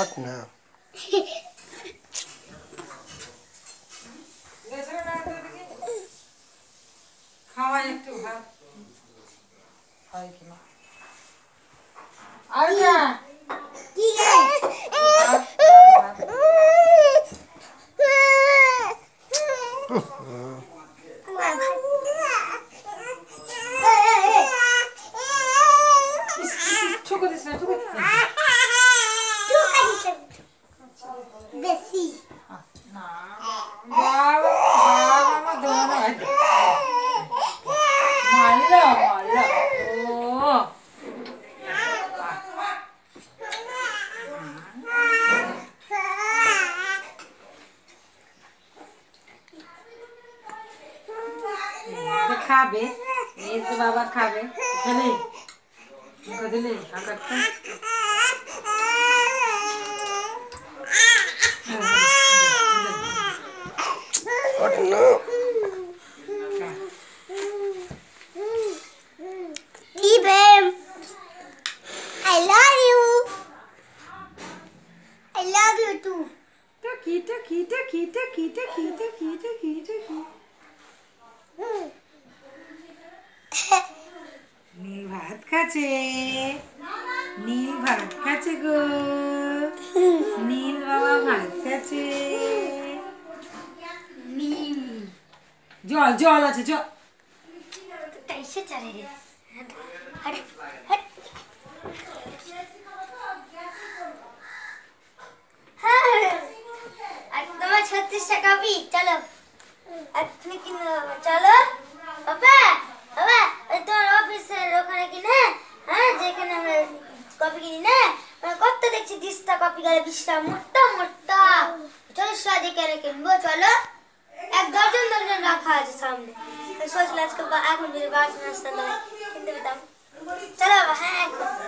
Fuck no. খাওয়াই একটু ভাত হয় কিনা আইয়া কি ঠুকু দিস না ঠুকু দিস না Desci. Ah, não. Brava, brava, Madonna. Mala, mala. Oh. খাবে এই তো বাবা খাবে বুঝলি বুঝলি আকাশটা What no? Lieben, I love you. I love you too. Ducky, ducky, ducky, ducky, ducky, ducky, ducky, ducky. নীল ভাত খাচ্ছে নীল ভাত খাচ্ছে গো নীল বাবা ভাত খাচ্ছে জল জল আছে, জল। তোমার চলো। চলো। বাবা বাবা তোমার অফিসের ওখানে হ্যাঁ যেখানে কপি কিনি না? কত দেখছি কপি গেলে, বিশটা, মোটা মোটা। চলো সাজে কিনবো? চলো। একদম सोच लो चलो अब है